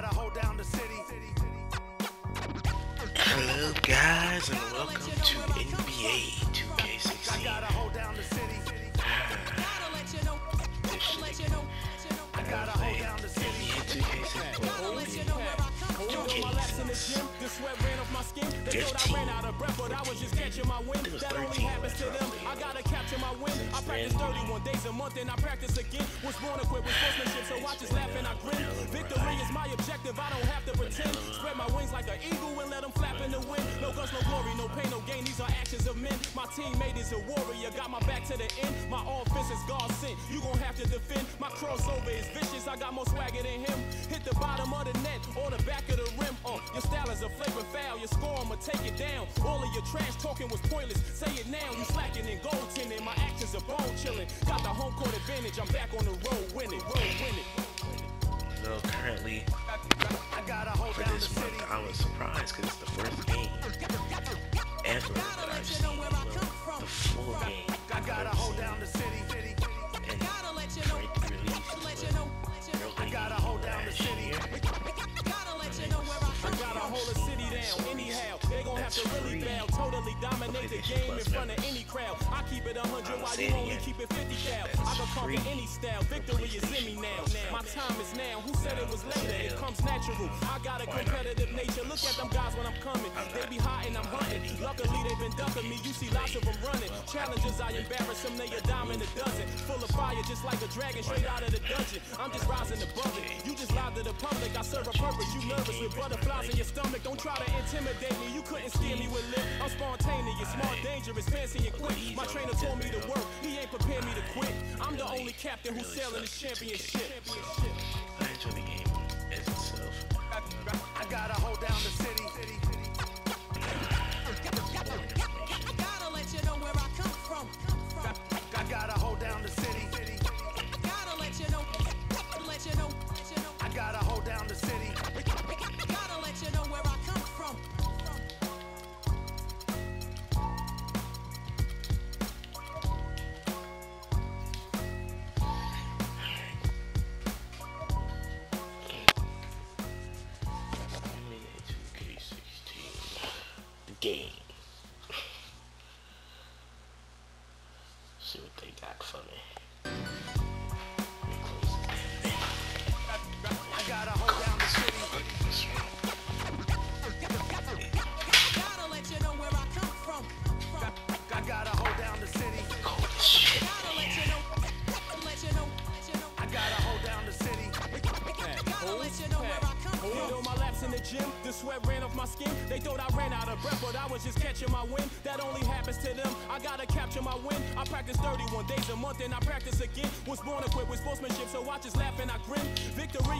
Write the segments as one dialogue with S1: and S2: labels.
S1: gotta hold down the city. Hello guys and welcome to NBA 2K16. Ah, this shit. I gotta hold down the city. NBA 2K16. 15. It was 13.
S2: I gotta capture my win. I practice 31 days a month and I practice again. Was born equipped with sportsmanship, so I just laugh and I grin. Victory is my objective, I don't have to pretend. Spread my wings like an eagle and let them flap in the wind. No guns, no glory, no pain, no gain. These are actions of men. My teammate is a warrior, got my back to the end. My offense is God sent. You gon' have to defend. My crossover is vicious, I got more swagger than him. Hit the bottom of the net or the back of the rim. Uh, your style is a flavor foul. Your score, I'ma take it down. All of your trash talking was pointless. Say it now, you slacking in goaltending. My actions are bone chilling. Got the home court advantage. I'm back on the road winning, road winning.
S1: So currently, for this month, I was surprised because it's the first game ever that I've seen well, the full game. I've ever seen.
S2: They gon' game in front of any crowd. I keep it 100 while you only keep it 50 cal. I can conquer any style. Victory is in me now. My time is now. Who said it was later? It comes natural. I got a competitive nature. Look at them guys when I'm coming. They be hot and I'm hunting. Luckily they've been ducking me. You see lots of them running. Challenges I embarrass them. They a dime in a dozen. Full of fire just like a dragon straight out of the dungeon. I'm just rising above it. You just lied to the public. I serve a purpose. You nervous with butterflies in your stomach. Don't try to intimidate me. You couldn't scare me and quick. My trainer told me to work. He ain't prepared me to quit. I'm the only captain who's sailing the championship.
S1: I enjoy the game as itself.
S2: I gotta hold down the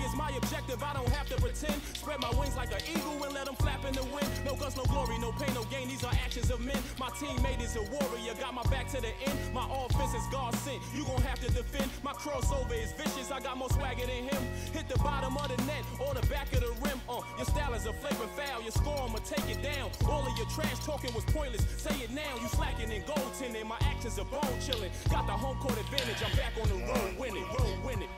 S2: is my objective, I don't have to pretend. Spread my wings like an eagle and let them flap in the wind. No guns, no glory, no pain, no gain. These are actions of men. My teammate is a warrior, got my back to the end. My offense is God sent. You gon' have to defend. My crossover is vicious, I got more swagger than him. Hit the bottom of the net or the back of the rim. Uh, your style is a flavor foul. Your score, I'ma take it down. All of your trash talking was pointless. Say it now, you slacking in goaltending. My actions are bone chilling. Got the home court advantage. I'm back on the road winning, road winning.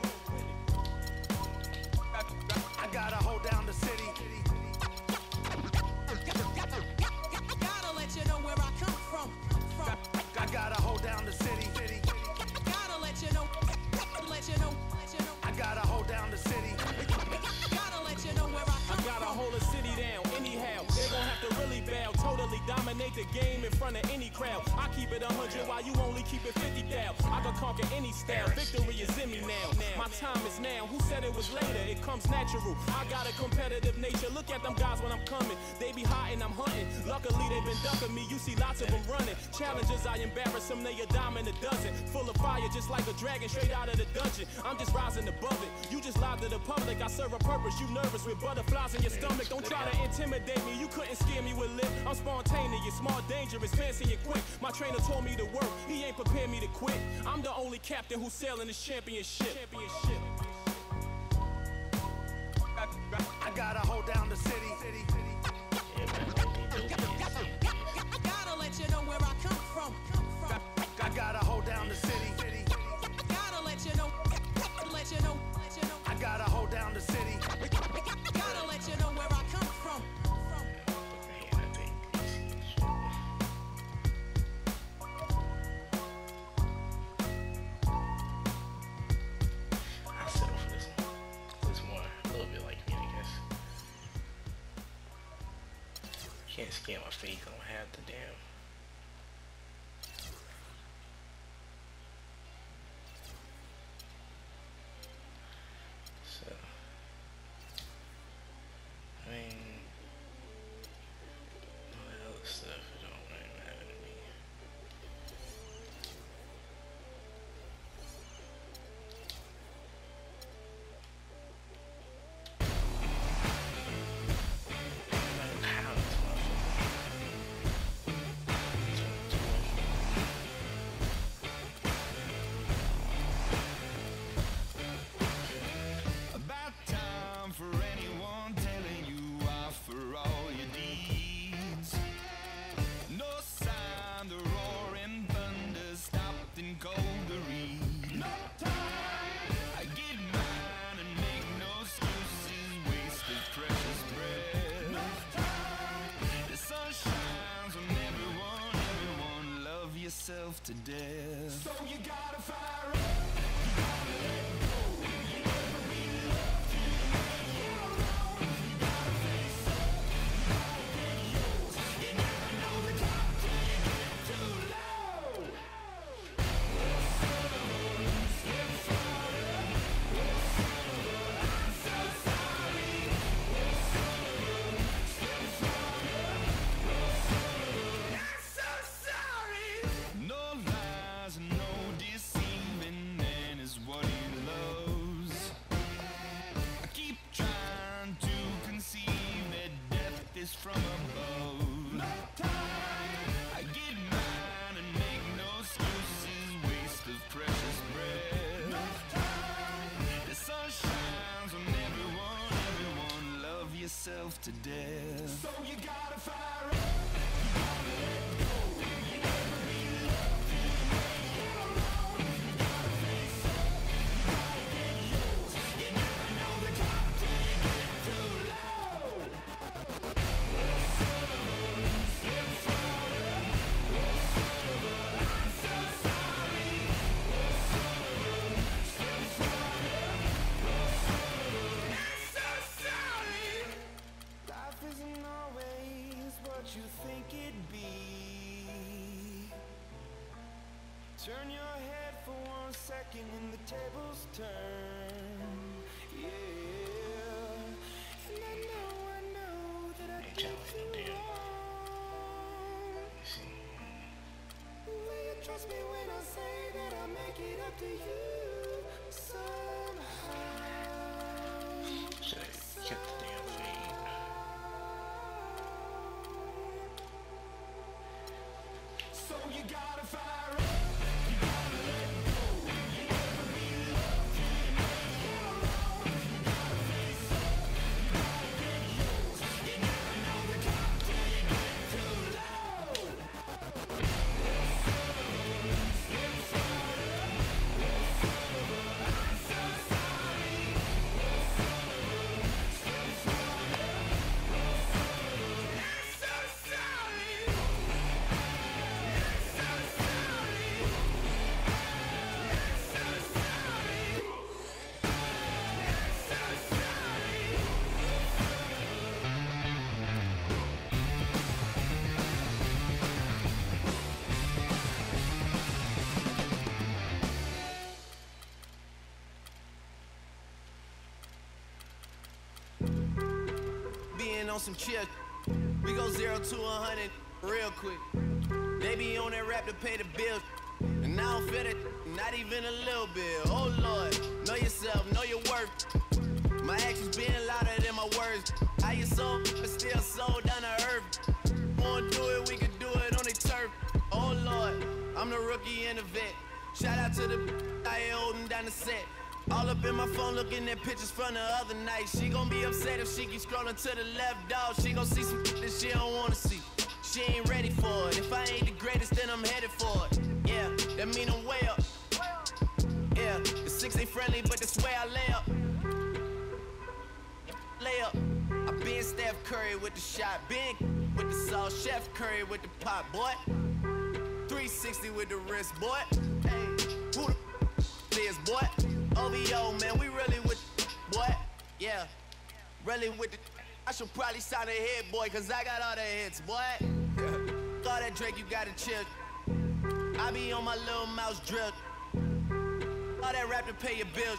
S2: Victory is in me now. My time is now. Who said it was later? It comes natural. I got a competitive nature. Look at them guys when I'm coming. They be hot and I'm hunting. Luckily they've been ducking me. You see lots of them running. Challenges I embarrass them. They a dime in a dozen. Full of fire just like a dragon straight out of the dungeon. I'm just rising above it. You just lied to the public. I serve a purpose. You nervous with butterflies in your stomach. Don't try to intimidate me. You couldn't scare me with lip. I'm spontaneous, smart, dangerous, fancy and quick. My trainer told me to work. He ain't I'm the only captain who's sailing this championship. championship. I gotta hold down the city.
S1: Yeah, can't scan my face. I don't have the damn.
S3: Is from above. I get mine and make no excuses, waste of precious breath. The sun shines on everyone, everyone, love yourself to death. So you gotta fire up. Second and the tables turn. Yeah. And I know, I know that I did
S1: you,
S3: wrong. Will you trust me when I say that I'll make it up to you somehow?
S4: On some chill, we go zero to a hundred real quick. They be on that rap to pay the bill, and I don't feel it, not even a little bit. Oh Lord, know yourself, know your worth. My actions being louder than my words. How you so, but still so down to earth. Wanna do it, we can do it on the turf. Oh Lord, I'm the rookie and the vet. Shout out to the I holding down the set. All up in my phone looking at pictures from the other night. She gon' be upset if she keeps scrolling to the left, dog. She gon' see some that she don't wanna see. She ain't ready for it. If I ain't the greatest, then I'm headed for it. Yeah, that mean I'm way up. Yeah, the six ain't friendly, but that's where I lay up. Lay up. I been Steph Curry with the shot, been with the sauce, Chef Curry with the pop, boy. 360 with the wrist, boy. Hey, who the is, boy? OVO, man, we really with boy. Yeah, really with the I should probably sign a hit, boy, cause I got all the hits, boy. all that Drake, you gotta chill. I be on my Lil Mouse drill. All that rap to pay your bills.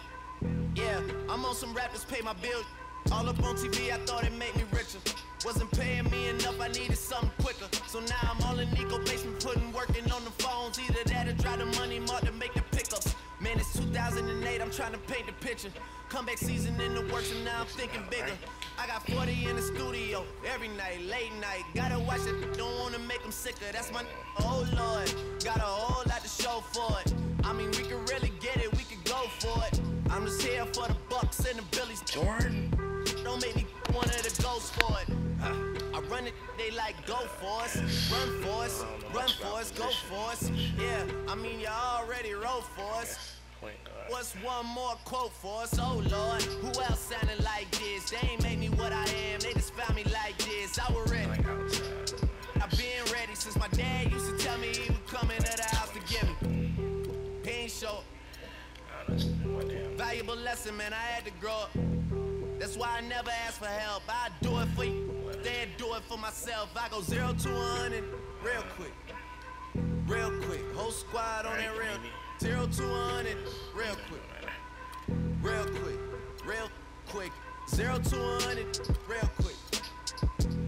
S4: Yeah, I'm on some rappers pay my bills. All up on TV, I thought it made me richer. Wasn't paying me enough, I needed something quicker. So now I'm all in Nico basement, putting working on the phones. Either that or drive the money mark to make the pickups. Man, it's 2008, I'm trying to paint the picture. Comeback season in the works, and now I'm thinking bigger. I got 40 in the studio every night, late night. Gotta watch it, don't wanna make them sicker. That's my oh lord. Got a whole lot to show for it. I mean, we could really get it, we could go for it. I'm just here for the bucks and the billies.
S1: Jordan.
S4: Don't make me one of the ghosts for it. I run it, they like go for us, run for us, run for us, go for us. Yeah, I mean you already wrote for us.
S1: Point guard.
S4: What's one more quote for us? Oh Lord, who else sounding like this? They ain't make me what I am, they just found me like this. I was ready. I've been ready since my dad used to tell me he would come into the house to get me. He ain't show
S1: Honestly, my damn.
S4: valuable lesson, man. I had to grow up. That's why I never ask for help. I do it for you, then do it for myself. I go zero to one hundred real quick, real quick. Whole squad on that real. Zero to one hundred real quick, real quick, real quick. Zero to one hundred real quick,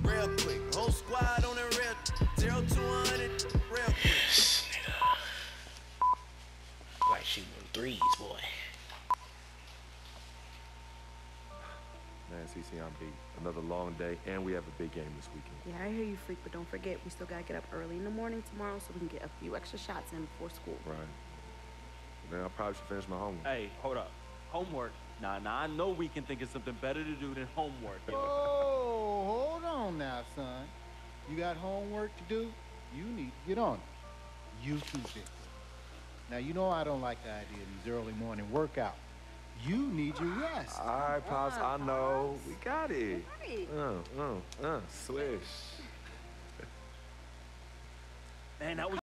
S4: real quick. Whole squad on that real. Zero to one hundred real quick.
S1: This nigga. Like shooting threes, boy.
S5: Man, Cece, I'm beat. Another long day, and we have a big game this weekend.
S6: Yeah, I hear you, Freq, but don't forget, we still gotta get up early in the morning tomorrow so we can get a few extra shots in before school.
S5: Right. Then I probably should finish my homework.
S7: Hey, hold up. Homework. Nah, nah, I know we can think of something better to do than homework. yo.
S8: Oh, hold on now, son. You got homework to do? You need to get on it. You too, Victor. Now, you know I don't like the idea of these early morning workouts. You need your rest.
S5: All right, Pops, I know. We got it.
S6: Right.
S5: Uh, uh, uh, swish.
S7: Man, that was